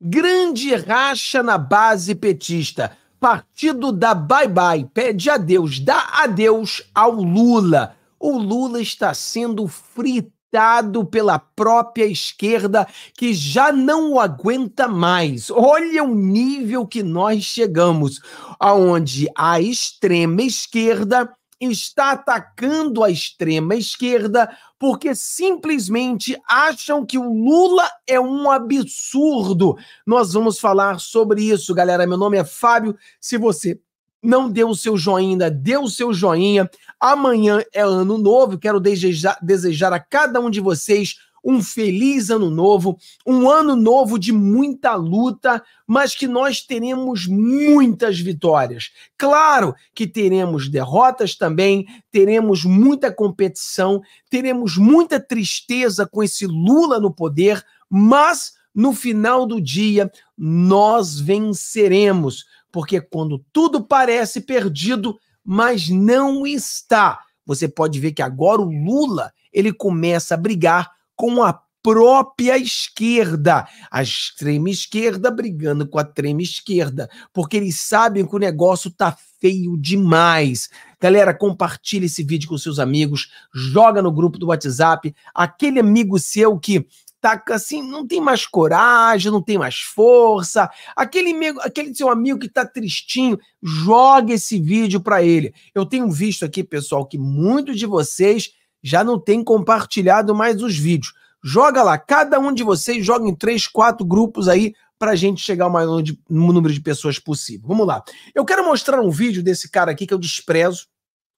Grande racha na base petista. Partido da bye bye, pede adeus, dá adeus ao Lula. O Lula está sendo fritado pela própria esquerda que já não o aguenta mais. Olha o nível que nós chegamos, aonde a extrema esquerda está atacando a extrema esquerda porque simplesmente acham que o Lula é um absurdo. Nós vamos falar sobre isso, galera. Meu nome é Fábio. Se você não deu o seu joinha ainda, dê o seu joinha. Amanhã é ano novo. Quero desejar, desejar a cada um de vocês um feliz ano novo, um ano novo de muita luta, mas que nós teremos muitas vitórias. Claro que teremos derrotas também, teremos muita competição, teremos muita tristeza com esse Lula no poder, mas no final do dia nós venceremos, porque quando tudo parece perdido, mas não está. Você pode ver que agora o Lula, ele começa a brigar com a própria esquerda, a extrema esquerda brigando com a extrema esquerda, porque eles sabem que o negócio tá feio demais. Galera, compartilhe esse vídeo com seus amigos, joga no grupo do WhatsApp, aquele amigo seu que tá assim, não tem mais coragem, não tem mais força, aquele amigo, aquele seu amigo que tá tristinho, joga esse vídeo para ele. Eu tenho visto aqui, pessoal, que muitos de vocês já não tem compartilhado mais os vídeos. Joga lá, cada um de vocês joga em três, quatro grupos aí para a gente chegar ao maior de, número de pessoas possível. Vamos lá. Eu quero mostrar um vídeo desse cara aqui que eu desprezo,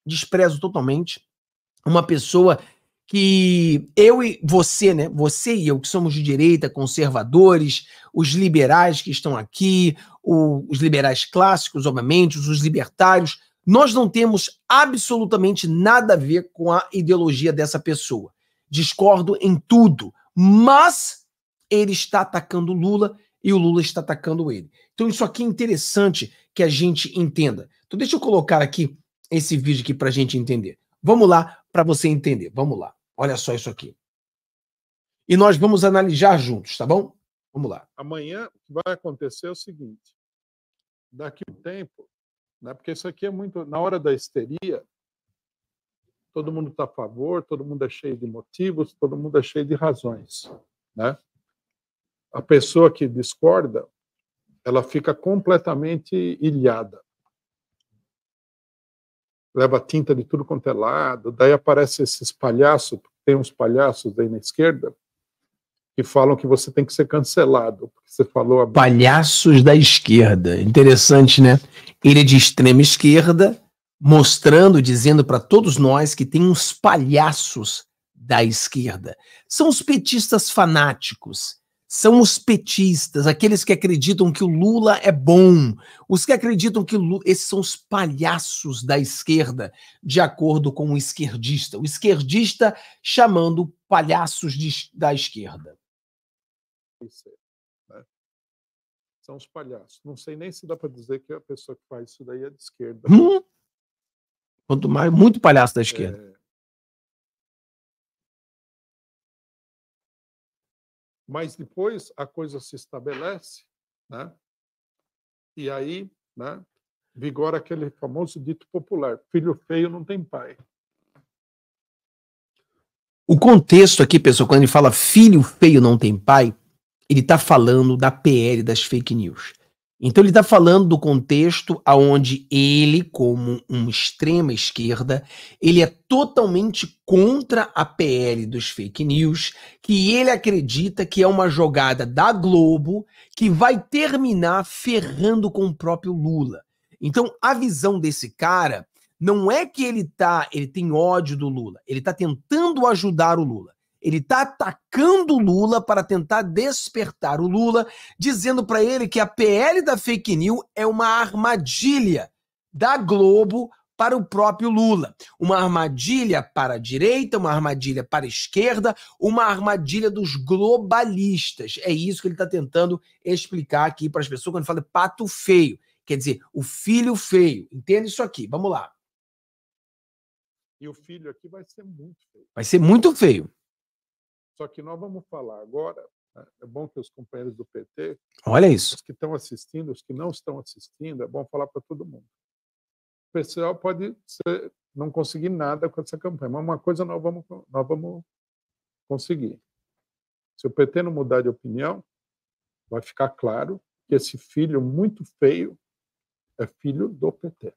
desprezo totalmente. Uma pessoa que eu e você, né? Você e eu, que somos de direita, conservadores, os liberais que estão aqui, o, os liberais clássicos, obviamente, os libertários, nós não temos absolutamente nada a ver com a ideologia dessa pessoa. Discordo em tudo, mas ele está atacando Lula e o Lula está atacando ele. Então isso aqui é interessante que a gente entenda. Então deixa eu colocar aqui esse vídeo aqui para a gente entender. Vamos lá para você entender. Vamos lá. Olha só isso aqui. E nós vamos analisar juntos, tá bom? Vamos lá. Amanhã o que vai acontecer é o seguinte: daqui a um tempo né? Porque isso aqui é muito na hora da histeria, todo mundo está a favor, todo mundo é cheio de motivos, todo mundo é cheio de razões, né? A pessoa que discorda, ela fica completamente ilhada. Leva tinta de tudo quanto é lado, daí aparece esses palhaços, tem uns palhaços aí na esquerda, que falam que você tem que ser cancelado, porque você falou a... Palhaços da esquerda. Interessante, né? Ele é de extrema esquerda, mostrando, dizendo para todos nós que tem uns palhaços da esquerda. São os petistas fanáticos. São os petistas, aqueles que acreditam que o Lula é bom, os que acreditam que Lula, esses são os palhaços da esquerda, de acordo com o esquerdista. O esquerdista chamando palhaços de, da esquerda. Né? São os palhaços. Não sei nem se dá para dizer que a pessoa que faz isso daí é de esquerda. Hum? Quanto mais, muito palhaço da esquerda. É... Mas depois a coisa se estabelece, né? E aí, né? Vigora aquele famoso dito popular: filho feio não tem pai. O contexto aqui, pessoal, quando ele fala filho feio não tem pai, ele está falando da PL das fake news. Então ele está falando do contexto aonde ele, como uma extrema esquerda, ele é totalmente contra a PL dos fake news, que ele acredita que é uma jogada da Globo que vai terminar ferrando com o próprio Lula. Então a visão desse cara não é que ele tá, ele tem ódio do Lula, ele está tentando ajudar o Lula. Ele está atacando o Lula para tentar despertar o Lula, dizendo para ele que a PL da fake news é uma armadilha da Globo para o próprio Lula. Uma armadilha para a direita, uma armadilha para a esquerda, uma armadilha dos globalistas. É isso que ele está tentando explicar aqui para as pessoas quando fala pato feio. Quer dizer, o filho feio. Entende isso aqui? Vamos lá. E o filho aqui vai ser muito feio. Vai ser muito feio. Só que nós vamos falar agora É bom que os companheiros do PT, olha isso, os que estão assistindo, os que não estão assistindo, é bom falar para todo mundo. O pessoal pode ser, não conseguir nada com essa campanha, mas uma coisa nós vamos, nós vamos conseguir. Se o PT não mudar de opinião, vai ficar claro que esse filho muito feio é filho do PT.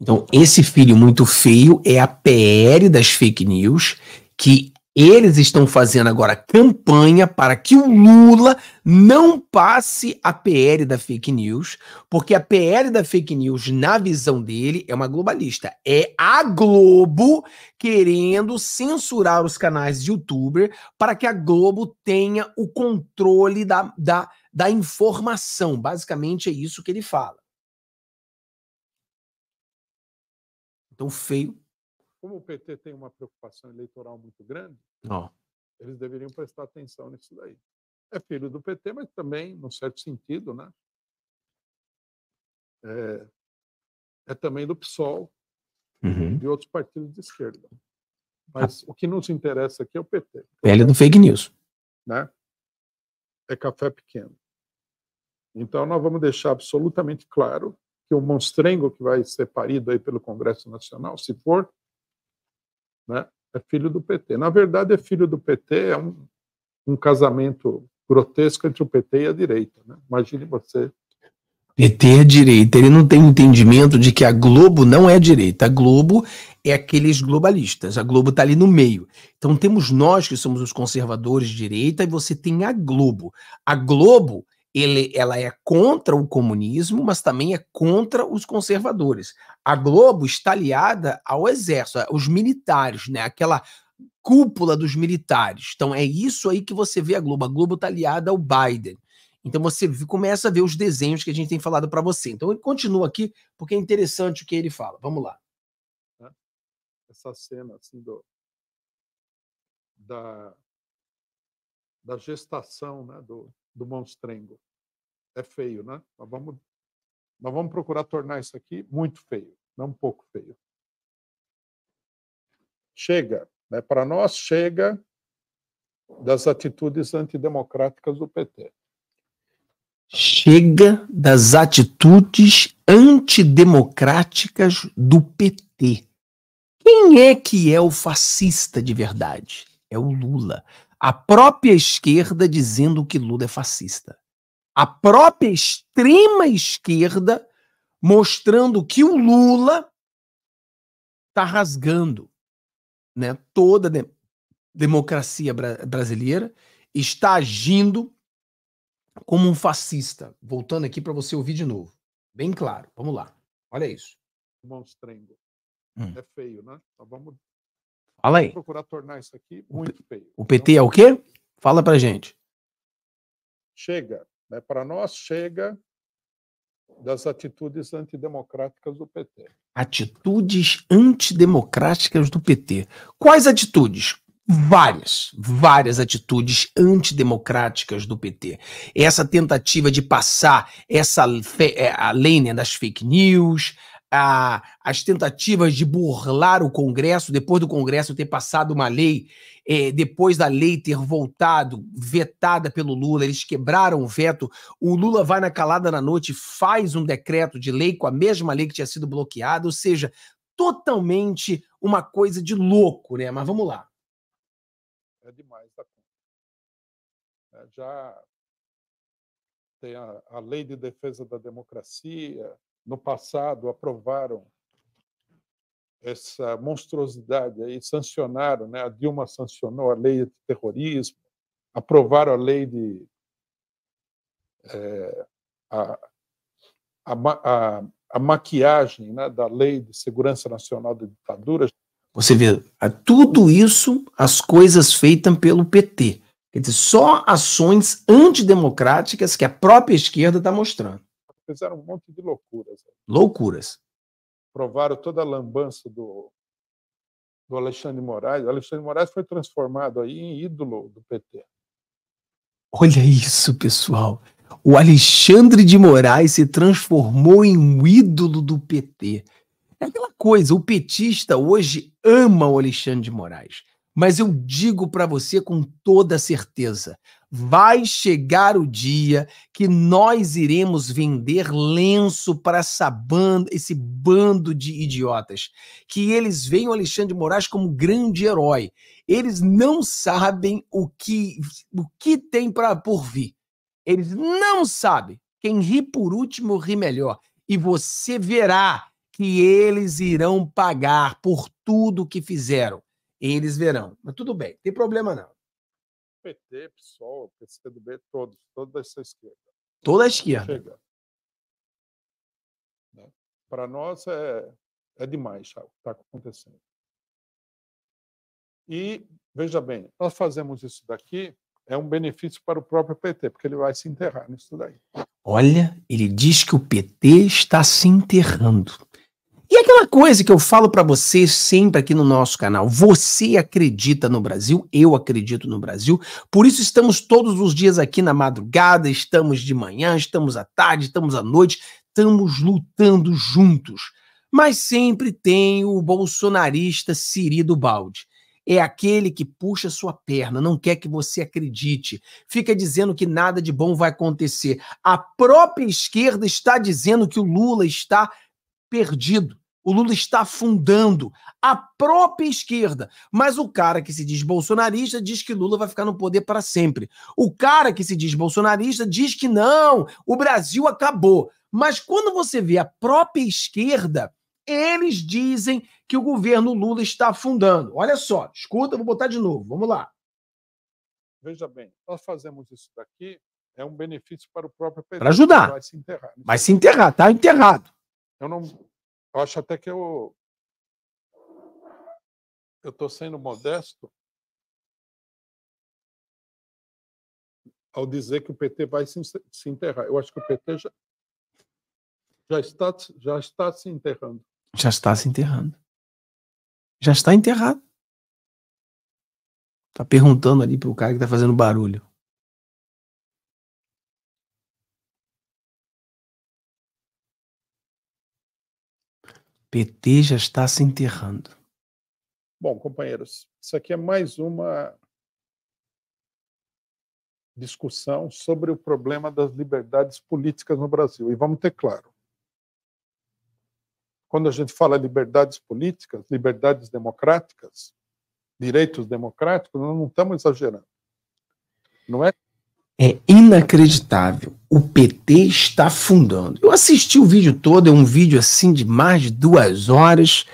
Então, esse filho muito feio é a PL das fake news que eles estão fazendo agora campanha para que o Lula não passe a PL da fake news, porque a PL da fake news, na visão dele, é uma globalista. É a Globo querendo censurar os canais de youtuber para que a Globo tenha o controle da, da, da informação. Basicamente é isso que ele fala. Então, feio como o PT tem uma preocupação eleitoral muito grande, oh. eles deveriam prestar atenção nisso daí. É filho do PT, mas também, num certo sentido, né? É, é também do PSOL uhum. e outros partidos de esquerda. Mas ah. o que nos interessa aqui é o PT. Pele do fake news. Né? É café pequeno. Então, nós vamos deixar absolutamente claro que o monstrengo que vai ser parido aí pelo Congresso Nacional, se for, né? É filho do PT. Na verdade, é filho do PT, é um, um casamento grotesco entre o PT e a direita. Né? Imagine você. PT é direita. Ele não tem entendimento de que a Globo não é direita. A Globo é aqueles globalistas. A Globo está ali no meio. Então temos nós que somos os conservadores de direita e você tem a Globo. A Globo ele, ela é contra o comunismo, mas também é contra os conservadores. A Globo está aliada ao exército, aos militares, né? Aquela cúpula dos militares. Então é isso aí que você vê a Globo. A Globo está aliada ao Biden. Então você começa a ver os desenhos que a gente tem falado para você. Então ele continua aqui porque é interessante o que ele fala. Vamos lá. Essa cena assim do da da gestação, né, do do monstrengo. É feio, né? Nós vamos, nós vamos procurar tornar isso aqui muito feio, não um pouco feio. Chega, né? para nós, chega das atitudes antidemocráticas do PT. Chega das atitudes antidemocráticas do PT. Quem é que é o fascista de verdade? É o Lula a própria esquerda dizendo que Lula é fascista. A própria extrema esquerda mostrando que o Lula está rasgando né, toda a de democracia bra brasileira, está agindo como um fascista. Voltando aqui para você ouvir de novo. Bem claro. Vamos lá. Olha isso. Monstrengo. Hum. É feio, né? Então vamos Fala aí. procurar tornar isso aqui muito feio. O PT é o quê? Fala pra gente. Chega, né? para nós chega das atitudes antidemocráticas do PT. Atitudes antidemocráticas do PT. Quais atitudes? Várias, várias atitudes antidemocráticas do PT. Essa tentativa de passar essa é, a lei né, das fake news, a, as tentativas de burlar o Congresso, depois do Congresso ter passado uma lei, é, depois da lei ter voltado, vetada pelo Lula, eles quebraram o veto. O Lula vai na calada na noite, faz um decreto de lei com a mesma lei que tinha sido bloqueada, ou seja, totalmente uma coisa de louco, né? Mas vamos lá. É demais da conta. É, já tem a, a lei de defesa da democracia, no passado aprovaram essa monstruosidade aí, sancionaram, né? A Dilma sancionou a lei de terrorismo, aprovaram a lei de é, a, a, a, a, maquiagem né, da lei de segurança nacional da ditadura. Você vê, tudo isso, as coisas feitas pelo PT. Quer dizer, só ações antidemocráticas que a própria esquerda está mostrando fizeram um monte de loucuras. Loucuras. Provaram toda a lambança do, do Alexandre de Moraes. O Alexandre de Moraes foi transformado aí em ídolo do PT. Olha isso, pessoal. O Alexandre de Moraes se transformou em um ídolo do PT. É aquela coisa, o petista hoje ama o Alexandre de Moraes. Mas eu digo para você com toda certeza, vai chegar o dia que nós iremos vender lenço para essa banda, esse bando de idiotas, que eles veem o Alexandre de Moraes como grande herói. Eles não sabem o que o que tem para por vir. Eles não sabem. Quem ri por último ri melhor. E você verá que eles irão pagar por tudo que fizeram. Eles verão. Mas tudo bem, tem problema não. PT, PSOL, PCdoB, todos, toda essa esquerda. Toda a esquerda. Né? Para nós é, é demais o que está acontecendo. E, veja bem, nós fazemos isso daqui, é um benefício para o próprio PT, porque ele vai se enterrar nisso daí. Olha, ele diz que o PT está se enterrando. E aquela coisa que eu falo para vocês sempre aqui no nosso canal, você acredita no Brasil, eu acredito no Brasil, por isso estamos todos os dias aqui na madrugada, estamos de manhã, estamos à tarde, estamos à noite, estamos lutando juntos. Mas sempre tem o bolsonarista Siri do balde. É aquele que puxa sua perna, não quer que você acredite, fica dizendo que nada de bom vai acontecer. A própria esquerda está dizendo que o Lula está perdido. O Lula está afundando a própria esquerda. Mas o cara que se diz bolsonarista diz que Lula vai ficar no poder para sempre. O cara que se diz bolsonarista diz que não, o Brasil acabou. Mas quando você vê a própria esquerda, eles dizem que o governo Lula está afundando. Olha só, escuta, vou botar de novo. Vamos lá. Veja bem, nós fazemos isso daqui, é um benefício para o próprio PT. Para ajudar. Vai se enterrar. Vai se enterrar, tá enterrado. Eu não eu acho até que eu eu estou sendo modesto ao dizer que o PT vai se, se enterrar. Eu acho que o PT já, já, está, já está se enterrando. Já está se enterrando. Já está enterrado. Tá perguntando ali para o cara que está fazendo barulho. PT já está se enterrando. Bom, companheiros, isso aqui é mais uma discussão sobre o problema das liberdades políticas no Brasil. E vamos ter claro: quando a gente fala liberdades políticas, liberdades democráticas, direitos democráticos, nós não estamos exagerando. Não é é inacreditável. O PT está afundando. Eu assisti o vídeo todo, é um vídeo assim de mais de duas horas.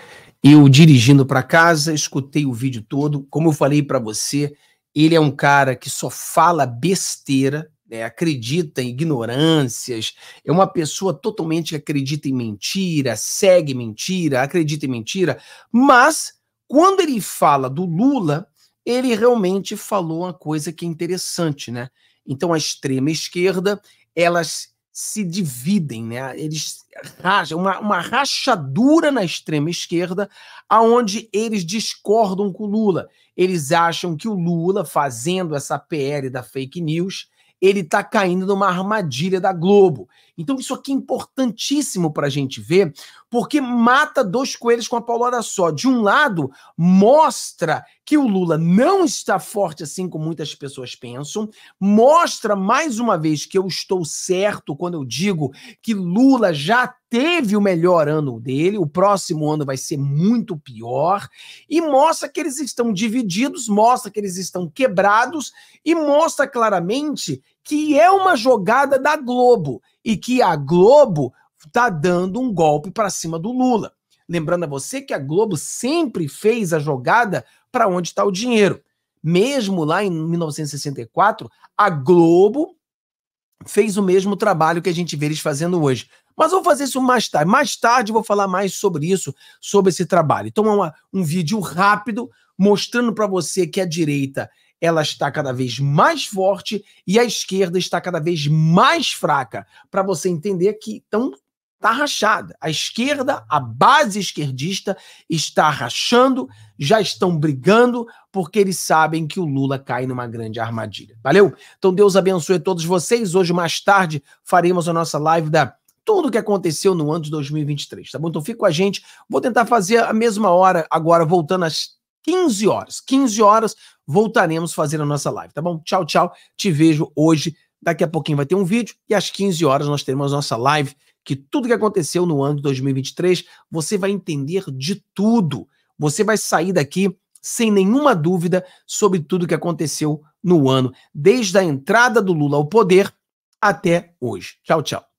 Eu dirigindo para casa, escutei o vídeo todo. Como eu falei para você, ele é um cara que só fala besteira, né? acredita em ignorâncias, é uma pessoa totalmente que acredita em mentira, segue mentira, acredita em mentira, mas quando ele fala do Lula, ele realmente falou uma coisa que é interessante, né? Então a extrema esquerda, elas se dividem, né? Eles racham uma, uma rachadura na extrema esquerda, aonde eles discordam com o Lula. Eles acham que o Lula, fazendo essa PL da fake news, ele está caindo numa armadilha da Globo. Então, isso aqui é importantíssimo para a gente ver, porque mata dois coelhos com a paulada só. De um lado, mostra que o Lula não está forte assim como muitas pessoas pensam, mostra mais uma vez que eu estou certo quando eu digo que Lula já teve o melhor ano dele, o próximo ano vai ser muito pior, e mostra que eles estão divididos, mostra que eles estão quebrados e mostra claramente que é uma jogada da Globo e que a Globo está dando um golpe para cima do Lula. Lembrando a você que a Globo sempre fez a jogada para onde está o dinheiro. Mesmo lá em 1964, a Globo fez o mesmo trabalho que a gente vê eles fazendo hoje. Mas vou fazer isso mais tarde. Mais tarde vou falar mais sobre isso, sobre esse trabalho. Então, é uma, um vídeo rápido mostrando para você que a direita ela está cada vez mais forte e a esquerda está cada vez mais fraca, para você entender que então está rachada. A esquerda, a base esquerdista está rachando, já estão brigando porque eles sabem que o Lula cai numa grande armadilha. Valeu? Então Deus abençoe todos vocês. Hoje mais tarde faremos a nossa live da tudo o que aconteceu no ano de 2023, tá bom? Então fica com a gente. Vou tentar fazer a mesma hora agora voltando às 15 horas. 15 horas voltaremos a fazer a nossa live, tá bom? Tchau, tchau. Te vejo hoje. Daqui a pouquinho vai ter um vídeo e às 15 horas nós teremos a nossa live, que tudo que aconteceu no ano de 2023, você vai entender de tudo. Você vai sair daqui sem nenhuma dúvida sobre tudo que aconteceu no ano, desde a entrada do Lula ao poder até hoje. Tchau, tchau.